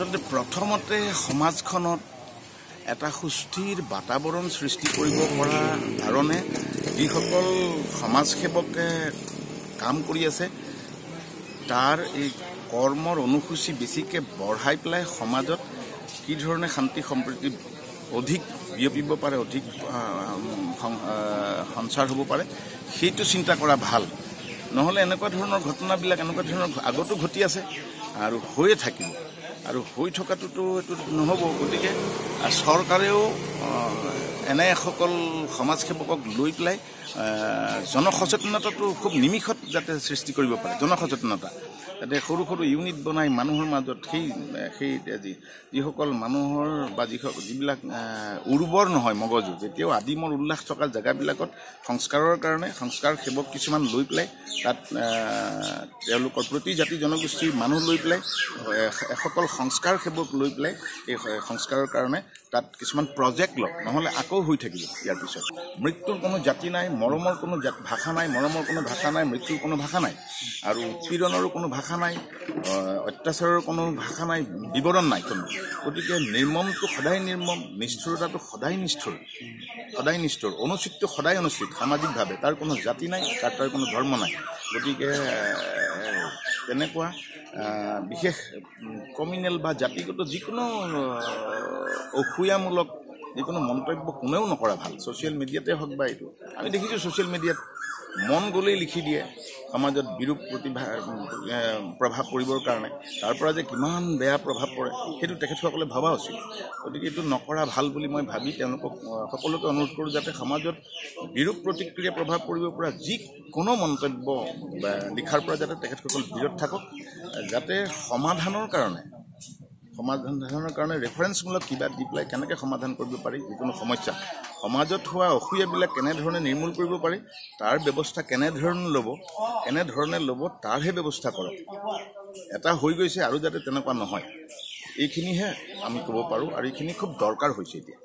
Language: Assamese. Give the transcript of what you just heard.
আচলতে প্ৰথমতে সমাজখনত এটা সুস্থিৰ বাতাবৰণ সৃষ্টি কৰিব পৰা কাৰণে যিসকল সমাজসেৱকে কাম কৰি আছে তাৰ এই কৰ্মৰ অনুসূচী বেছিকৈ বঢ়াই পেলাই সমাজত কি ধৰণে শান্তি সম্প্ৰীতি অধিক বিয়পিব পাৰে অধিক সঞ্চাৰ হ'ব পাৰে সেইটো চিন্তা কৰা ভাল। নহ'লে এনেকুৱা ধৰণৰ ঘটনাবিলাক এনেকুৱা ধৰণৰ আগতো ঘটি আছে আৰু হৈয়ে থাকিব। আৰু হৈ থকাটোতো এইটো নহ'ব গতিকে চৰকাৰেও এনে এসকল সমাজসেৱকক লৈ পেলাই জনসচেতনতাটো খুব নিমিষত যাতে সৃষ্টি কৰিব পাৰে জনসচেতনতা। যাতে সৰু সৰু ইউনিট বনাই মানুহৰ মাজত সেই সেই যি যিসকল মানুহৰ বা যিসকল যিবিলাক উৰ্বৰ নহয় মগজু যেতিয়াও আদিমৰ উল্লাস থকা জেগাবিলাকত সংস্কাৰৰ কাৰণে সংস্কাৰ সেৱক কিছুমান লৈ পেলাই তাত তেওঁলোকৰ প্ৰতি জাতি জনগোষ্ঠীৰ মানুহ লৈ পেলাই এসকল সংস্কাৰ সেৱক লৈ পেলাই এই সংস্কাৰৰ কাৰণে তাত কিছুমান প্ৰজেক্ট লওক নহ'লে আকৌ হৈ থাকিব ইয়াৰ পিছত। মৃত্যুৰ কোনো জাতি নাই মৰমৰ কোনো ভাষা নাই মৰমৰ কোনো ভাষা নাই মৃত্যুৰ কোনো ভাষা নাই। আৰু উৎপীড়নৰো কোনো ভাষা নাই অত্যাচাৰৰ কোনো ভাষা নাই বিৱৰণ নাই কোনো। গতিকে নিৰ্মমটো সদায় নিৰ্মম নিষ্ঠুৰতাটো সদায় নিষ্ঠুৰ সদায় নিষ্ঠুৰ অনুচিতটো সদায় অনুচিত সামাজিকভাৱে। তাৰ কোনো জাতি নাই তাৰ তাৰ কোনো ধৰ্ম নাই। গতিকে তেনেকুৱা বিশেষ কমিউনেল বা জাতিগত যিকোনো অসূয়ামূলক যিকোনো মন্তব্য কোনেও নকৰা ভাল। ছ'চিয়েল মিডিয়াতে হওক বা এইটো। আমি দেখিছোঁ ছ'চিয়েল মিডিয়াত মন গ'লেই লিখি দিয়ে। সমাজত বিৰূপ প্ৰতিভা প্ৰভাৱ পৰিবৰ কাৰণে তাৰ পৰা যে কিমান বেয়া প্ৰভাৱ পৰে সেইটো তেখেতসকলে ভবা উচিত। গতিকে এইটো নকৰা ভাল বুলি মই ভাবি তেওঁলোকক সকলোকে অনুৰোধ কৰোঁ যাতে সমাজত বিৰূপ প্ৰতিক্ৰিয়া প্ৰভাৱ পৰিব পৰা যিকোনো মন্তব্য লিখাৰ পৰা যাতে তেখেতসকল বিৰত থাকক যাতে সমাধানৰ কাৰণে সমাধানৰ কাৰণে ৰেফাৰেঞ্চমূলক কিবা দি পেলাই কেনেকৈ সমাধান কৰিব পাৰি যিকোনো সমস্যা। সমাজত হোৱা অসূয়াবিলাক কেনেধৰণে নিৰ্মূল কৰিব পাৰি তাৰ ব্যৱস্থা কেনেধৰণে ল'ব কেনেধৰণে ল'ব তাৰহে ব্যৱস্থা কৰক। এটা হৈ গৈছে আৰু যাতে তেনেকুৱা নহয়। এইখিনিহে আমি ক'ব পাৰোঁ আৰু এইখিনি খুব দৰকাৰ হৈছে এতিয়া।